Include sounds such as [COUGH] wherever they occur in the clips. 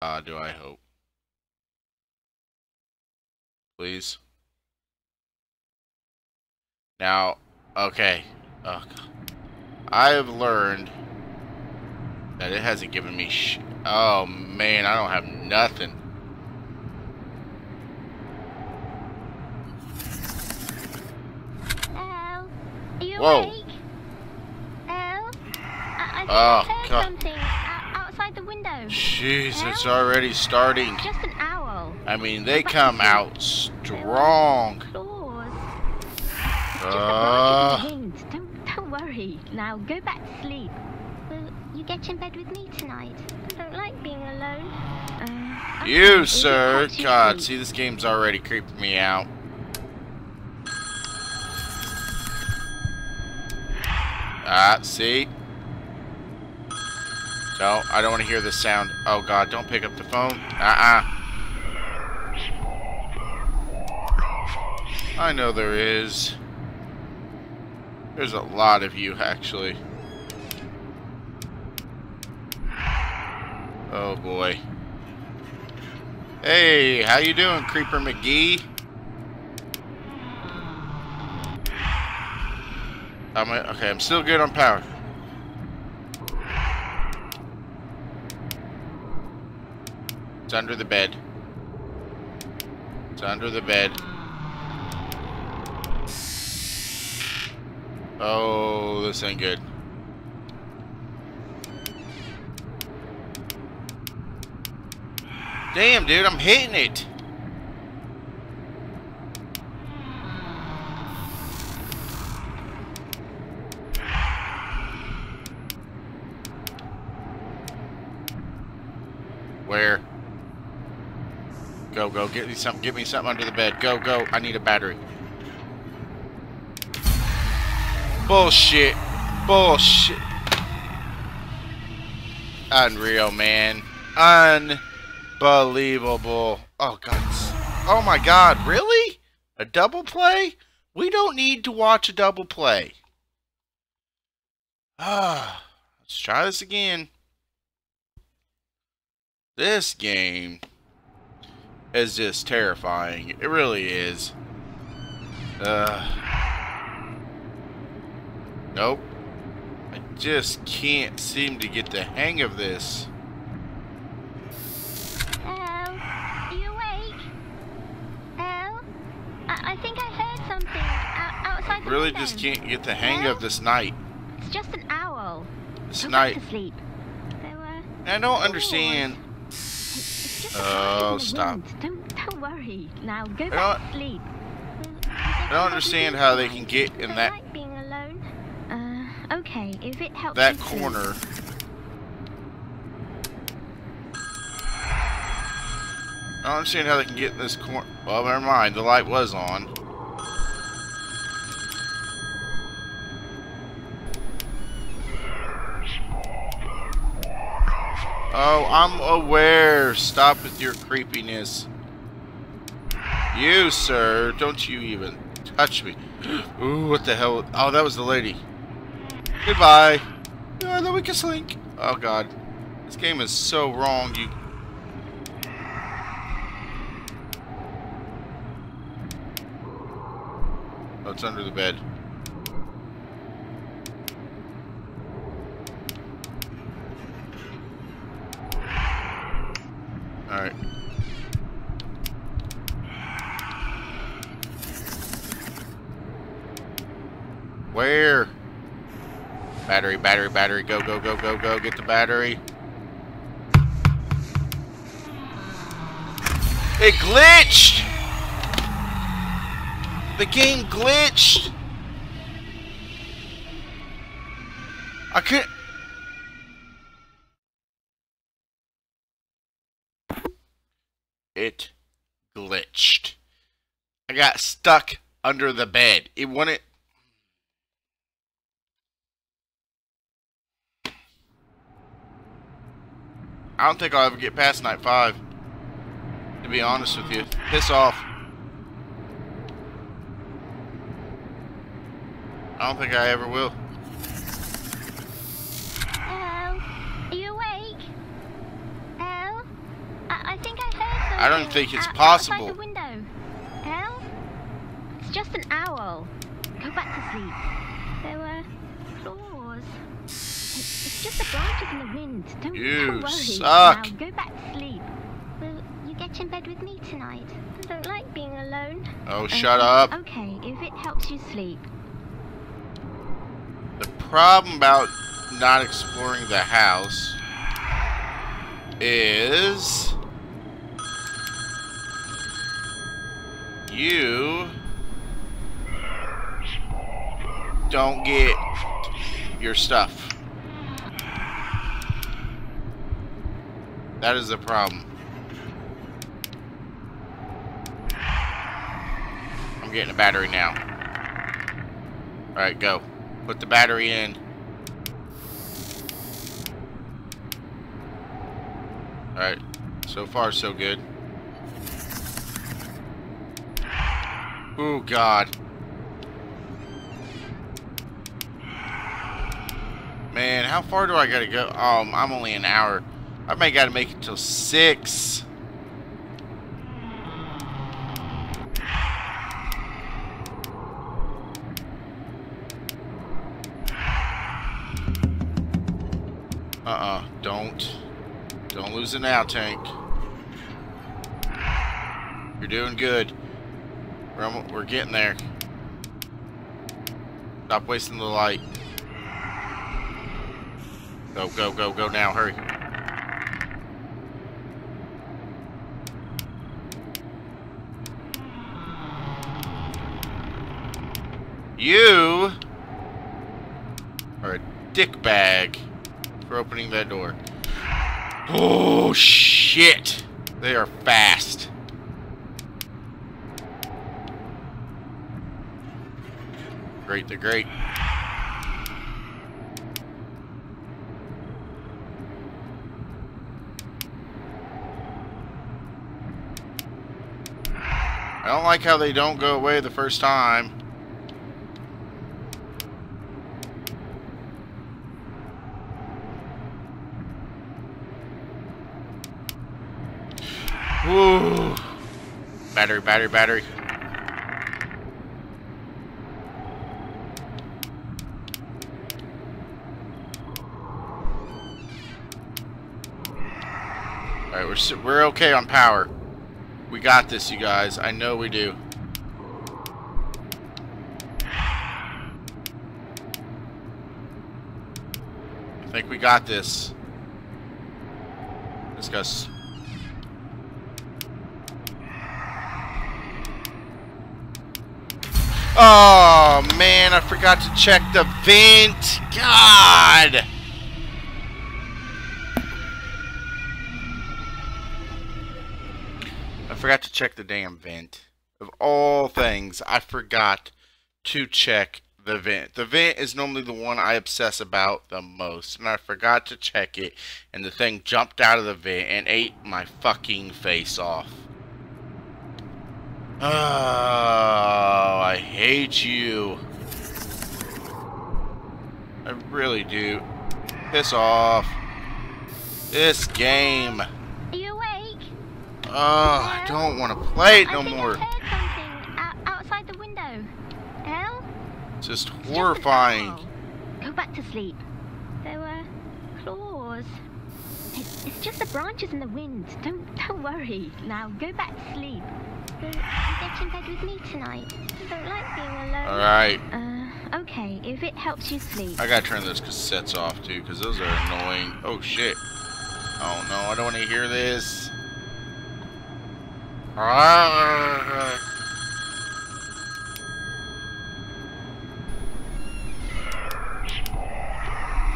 Ah, do I hope. Please. Now, okay. Oh, I have learned that it hasn't given me sh Oh, man, I don't have nothing. Al, are you Whoa. awake? Al, I, I Oh, God. something o- outside the window. Jeez, it's already starting. Just an owl. I mean, they come out strong. Uh. Don't, don't worry. Now go back to sleep. Will you get in bed with me tonight? I don't like being alone. Uh, you, sir. God, see, this game's already creeping me out. Ah, see? No, I don't want to hear this sound. Oh, God, don't pick up the phone. Uh-uh. I know there is. There's a lot of you, actually. Oh, boy. Hey, how you doing, Creeper McGee? I'm a, okay. I'm still good on power. It's under the bed. It's under the bed. Oh, this ain't good. Damn, dude, I'm hitting it. Where? Get me something, get me something under the bed. Go, go, I need a battery. Bullshit. Bullshit. Unreal, man. Unbelievable. Oh, God. Oh, my God. Really? A double play? We don't need to watch a double play. Ah, [SIGHS] let's try this again. This game is just terrifying. It really is. Uh, nope. I just can't seem to get the hang of this. Al, you awake? Al, I, I think I heard something outside the Really window. just can't get the hang of this night. It's just an owl. This Go night. to sleep. I don't understand. It's just a Oh, fly in the stop. Don't don't worry. Now go I back to sleep. I don't understand how they can get in that like being alone. Uh, okay. If it helps. that corner. I don't understand how they can get in this corner. Well, never mind. The light was on. Oh, I'm aware. Stop with your creepiness. You, sir, don't you even touch me. [GASPS] Ooh, what the hell? Oh, that was the lady. Goodbye. You are the weakest link. Oh, God. This game is so wrong, you... Oh, it's under the bed. Alright. Where? Battery, battery, battery. Go, go, go, go, go. Get the battery. It glitched! The game glitched! I couldn't... It glitched. I got stuck under the bed. It wouldn't... I don't think I'll ever get past night five. To be honest with you. Piss off. I don't think I ever will. Al, are you awake? Al, I, I think I heard something. I don't think it's possible. Outside the window. Hell? It's just an owl. Go back to sleep. There were claws. It's, it's just the branches in the wind. Don't, You don't worry. suck. Now go back to sleep. Will you get in bed with me tonight? I don't like being alone. Oh, Uh, shut up. Okay, if it helps you sleep. The problem about not exploring the house is you don't get your stuff. That is the problem. I'm getting a battery now. Alright, go. Put the battery in. Alright. So far, so good. Oh, God. Man, how far do I gotta go? Um, I'm only an hour. I may gotta make it till 6. Uh-uh. Don't. Don't lose it now, Tank. You're doing good. We're, we're getting there. Stop wasting the light. Go, go, go, go now. Hurry. You are a dick bag for opening that door. Oh, shit. They are fast. Great, they're great. I don't like how they don't go away the first time. Ooh. Battery, battery, battery. Alright, we're, we're okay on power. We got this, you guys. I know we do. I think we got this. Let's go. Oh man, I forgot to check the vent. God. I forgot to check the damn vent. Of all things, I forgot to check the vent. The vent is normally the one I obsess about the most, and I forgot to check it, and the thing jumped out of the vent and ate my fucking face off. Oh, I hate you. I really do. Piss off. This game. Are you awake? Oh, I don't want to play it no more. I heard something outside the window. Hell? It's just horrifying. Go back to sleep. Claws. It's, it's just the branches in the wind. Don't don't worry. Now go back to sleep. Will you get in bed with me tonight? I don't like being alone. Alright, Uh, okay. If it helps you sleep. I gotta turn those cassettes off too, because those are annoying. Oh shit. Oh no, I don't want to hear this. Ah.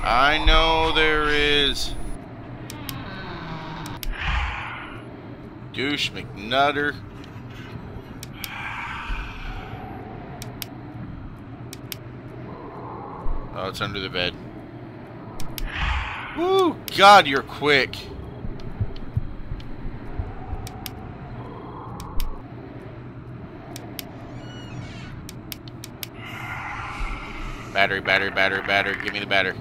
I know there is. Douche McNutter. Oh, it's under the bed. Woo! God, you're quick. Battery, battery, battery, battery. Give me the battery.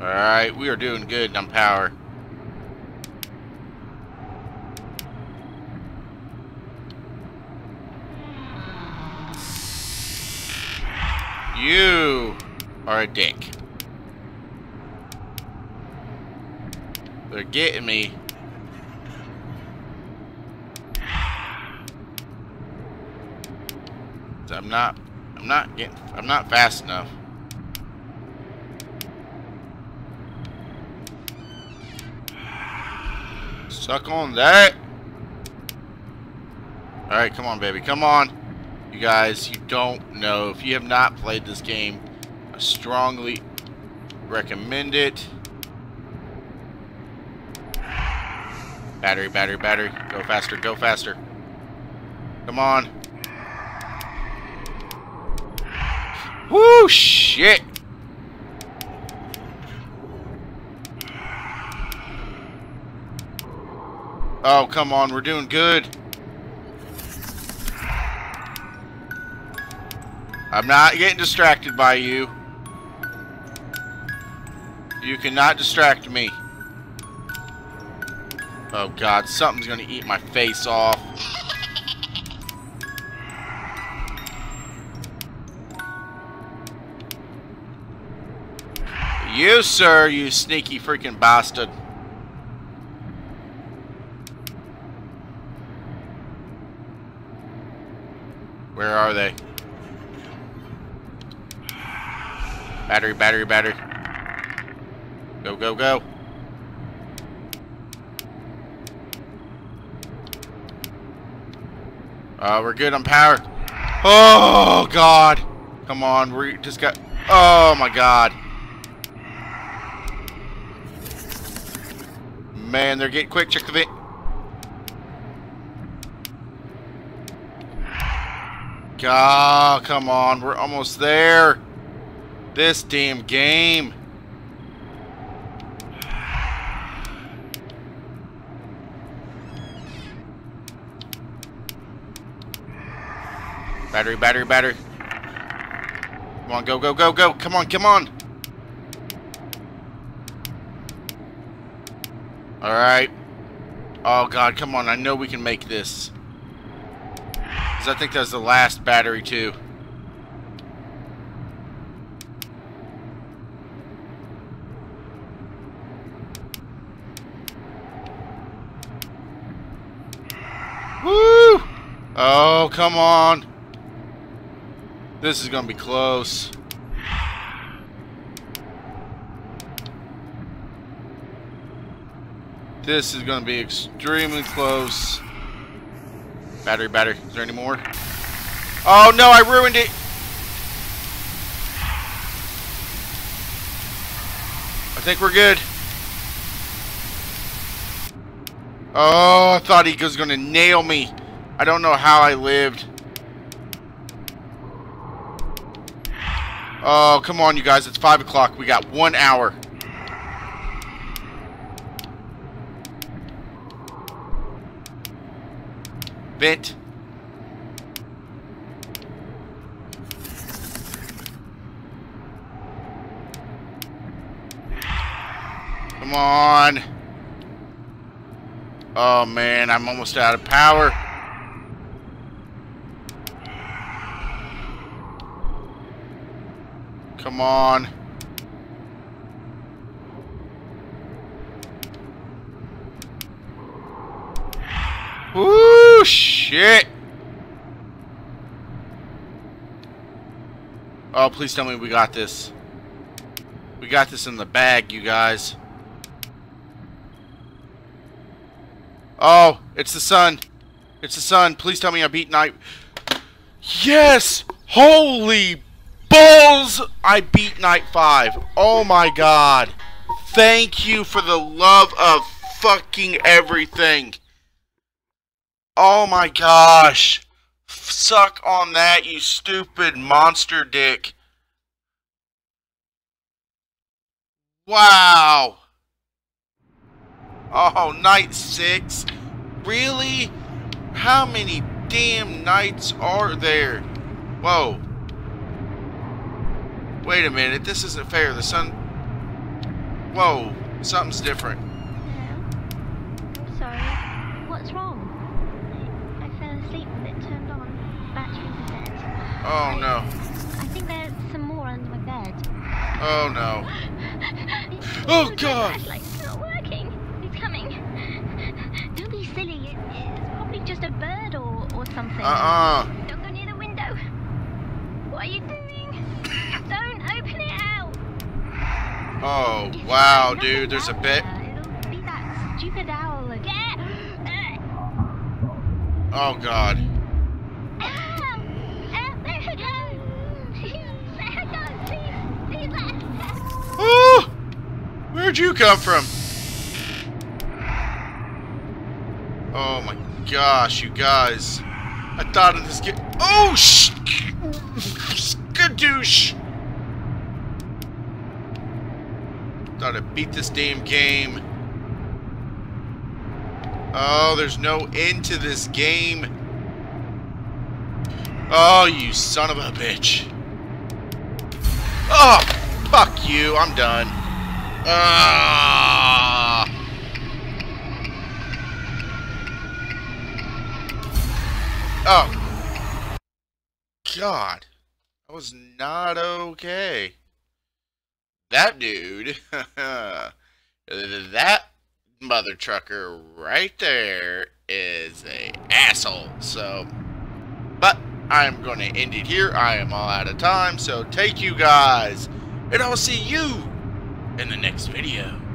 Alright, we are doing good on power. You are a dick. They're getting me. I'm not I'm not getting I'm not fast enough. Suck on that. Alright, come on, baby. Come on. You guys, you don't know. If you have not played this game, I strongly recommend it. Battery, battery, battery. Go faster, go faster. Come on. Woo, shit. Oh, come on, we're doing good. I'm not getting distracted by you. You cannot distract me. Oh god, something's gonna eat my face off. You, sir, you sneaky freaking bastard. Where are they? Battery, battery, battery. Go, go, go. Uh, we're good on power. Oh, God. Come on, we just got... Oh, my God. Man, they're getting quick. Check the vent. God, come on. We're almost there. This damn game. Battery, battery, battery. Come on, go, go, go, go. Come on, come on. Alright. Oh, God, come on. I know we can make this. Because I think that's the last battery, too. Woo! Oh, come on. This is going to be close. This is going to be extremely close. Battery, battery. Is there any more? Oh, no, I ruined it. I think we're good. Oh, I thought he was going to nail me. I don't know how I lived. Oh, come on, you guys. It's 5 o'clock. We got one hour. Vent. Come on. Oh man, I'm almost out of power. Come on. Woo, shit. Oh, please tell me we got this. We got this in the bag, you guys. Oh, it's the sun. It's the sun. Please tell me I beat night. Yes! Holy balls! I beat night five. Oh my god. Thank you for the love of fucking everything. Oh my gosh. Suck on that, you stupid monster dick. Wow. Oh, night six? Really? How many damn nights are there? Whoa. Wait a minute, this isn't fair. The sun... Whoa, something's different. Hello? I'm sorry. What's wrong? I, I fell asleep with it turned on. Batteries are dead. Oh no. I think there's some more under my bed. Oh no. Oh, God. flashlight's not working. It's coming. Don't be silly. It, it's probably just a bird or, or something. Uh-uh. Don't go near the window. What are you doing? Don't open it out. Oh, It's wow, dude. There's a bit. there. Be that stupid owl again. Oh, God. Ow! Ow, let her go. Let her go, please. Please let her go. Oh! Where'd you come from? Oh my gosh, you guys. I thought of this game. Oh, sh! Skadoosh! Thought I beat this damn game. Oh, there's no end to this game. Oh, you son of a bitch. Oh, fuck you. I'm done. Ah. Oh. God. That was not okay. That dude. [LAUGHS] that mother trucker right there is a asshole. So, but I'm going to end it here. I am all out of time. So take you guys. And I'll see you in the next video.